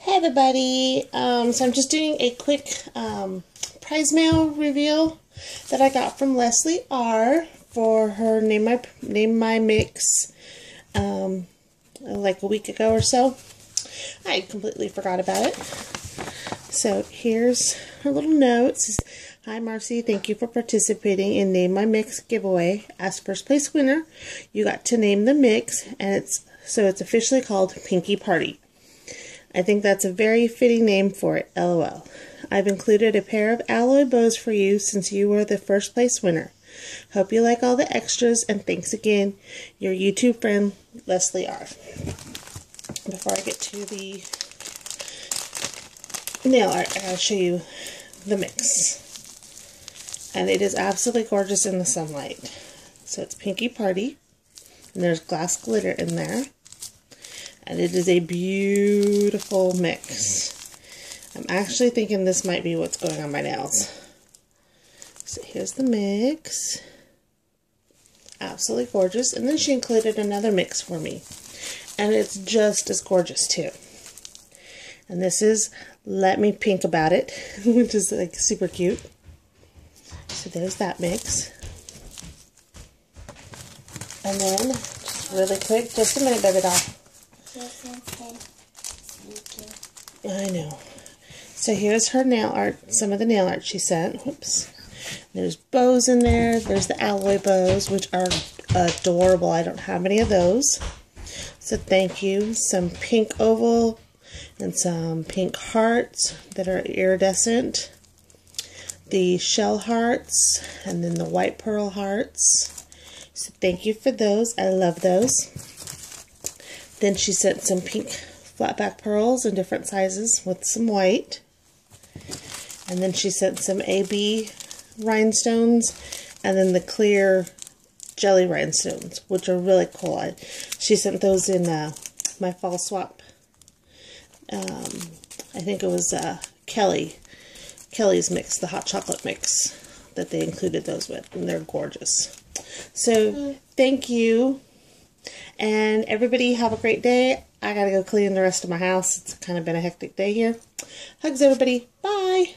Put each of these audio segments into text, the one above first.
Hey everybody, um, so I'm just doing a quick um, prize mail reveal that I got from Leslie R for her Name My, Name My Mix um, like a week ago or so. I completely forgot about it. So here's her little notes. Hi Marcie, thank you for participating in Name My Mix giveaway. As first place winner, you got to name the mix and it's so it's officially called Pinky Party. I think that's a very fitting name for it, lol. I've included a pair of alloy bows for you since you were the first place winner. Hope you like all the extras and thanks again, your YouTube friend, Leslie R. Before I get to the nail art, I'll show you the mix. And it is absolutely gorgeous in the sunlight. So it's Pinky Party. And there's glass glitter in there. And it is a beautiful mix. I'm actually thinking this might be what's going on my nails. So here's the mix. Absolutely gorgeous. And then she included another mix for me. And it's just as gorgeous too. And this is Let Me Pink About It, which is like super cute. So there's that mix. And then, just really quick, just a minute, baby doll. I know. So here's her nail art, some of the nail art she sent. Whoops. There's bows in there. There's the alloy bows, which are adorable. I don't have any of those. So thank you. Some pink oval and some pink hearts that are iridescent. The shell hearts and then the white pearl hearts. So thank you for those. I love those. Then she sent some pink flat back pearls in different sizes with some white. And then she sent some AB rhinestones and then the clear jelly rhinestones, which are really cool. I, she sent those in uh, my fall swap. Um, I think it was uh, Kelly, Kelly's mix, the hot chocolate mix that they included those with, and they're gorgeous. So, thank you. And everybody have a great day. I gotta go clean the rest of my house. It's kind of been a hectic day here. Hugs, everybody. Bye.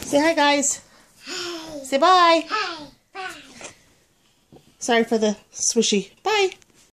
Say hi, guys. Hi. Say bye. Hi. Bye. Sorry for the swishy.